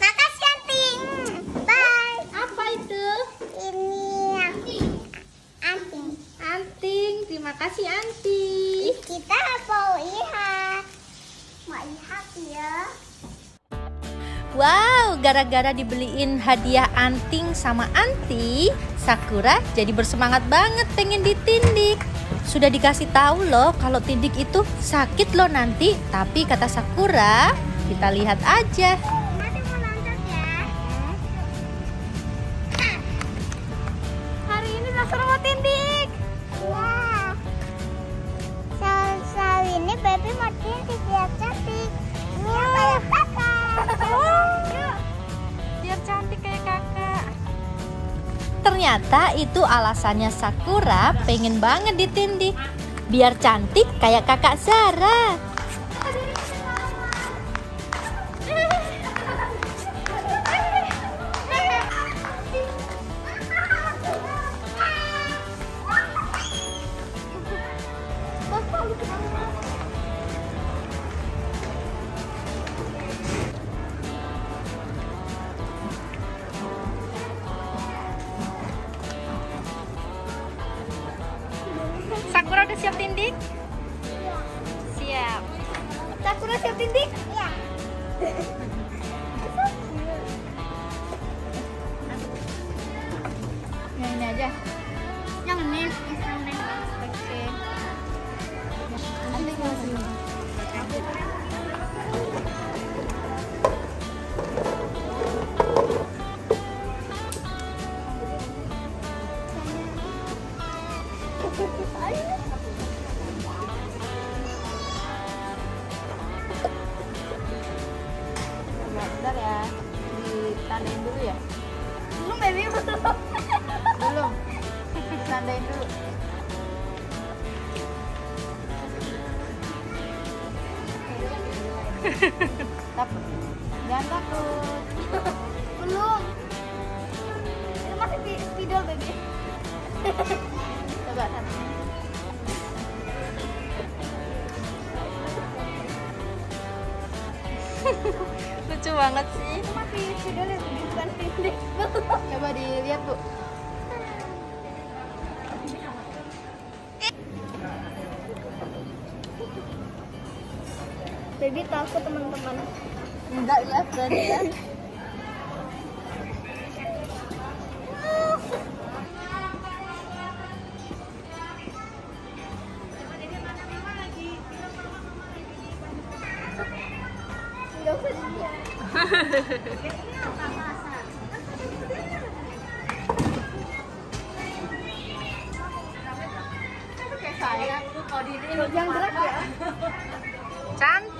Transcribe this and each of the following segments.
Makasih Anting. Bye. Apa itu? Ini Anting. Anting. Terima kasih Anting. Kita mau lihat. Mau lihat ya. Wow, gara-gara dibeliin hadiah anting sama anti, Sakura jadi bersemangat banget pengen ditindik. Sudah dikasih tahu loh kalau tindik itu sakit loh nanti, tapi kata Sakura, kita lihat aja. Ternyata itu alasannya Sakura pengen banget ditindik. Biar cantik kayak kakak Zara. Siap tindik? Siap. Sakura siap tindik? Ya. Yang ini aja. Yang ini. Oke. Nanti kasih. Bentar dulu ya. Belum baby belum. Belum. Ditandain dulu. takut. Jangan takut. Belum. Ini masih di- spidol baby. Coba Tan. Lucu banget sih. Itu masih ya baby bukan tindik. Coba dilihat, Bu. Baby takut teman-teman. Enggak ya, berarti ya. Jangan gerak ya. Cantik.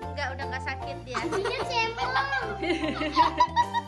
Enggak, udah nggak sakit dia. Ini sempel.